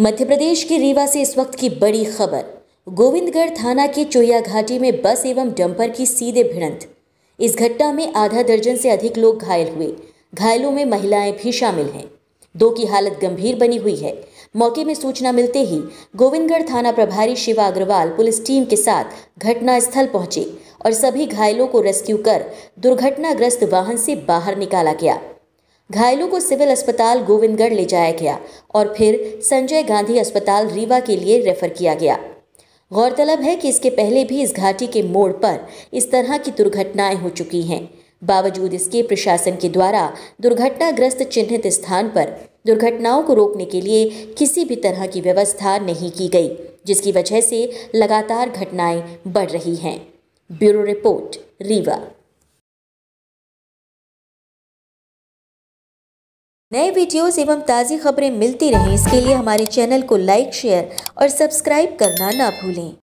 मध्य प्रदेश के रीवा से इस वक्त की बड़ी खबर। गोविंदगढ़ थाना के चोया घाटी में बस एवं डंपर की सीधे भिड़ंत। इस घटना में आधा दर्जन से अधिक लोग घायल हुए। घायलों में महिलाएँ भी शामिल हैं। दो की हालत गंभीर बनी हुई है। मौके में सूचना मिलते ही गोविंदगढ़ थाना प्रभारी शिवा अग्रवाल पुलिस टीम के साथ घटनास्थल पहुँचे और सभी घायलों को रेस्क्यू कर दुर्घटनाग्रस्त वाहन से बाहर निकाला गया। घायलों को सिविल अस्पताल गोविंदगढ़ ले जाया गया और फिर संजय गांधी अस्पताल रीवा के लिए रेफर किया गया। गौरतलब है कि इसके पहले भी इस घाटी के मोड़ पर इस तरह की दुर्घटनाएँ हो चुकी हैं। बावजूद इसके प्रशासन के द्वारा दुर्घटनाग्रस्त चिन्हित स्थान पर दुर्घटनाओं को रोकने के लिए किसी भी तरह की व्यवस्था नहीं की गई, जिसकी वजह से लगातार घटनाएँ बढ़ रही हैं। Bureau report, Rewa. नए वीडियोस एवं ताज़ी खबरें मिलती रहें, इसके लिए हमारे चैनल को लाइक, शेयर और सब्सक्राइब करना ना भूलें।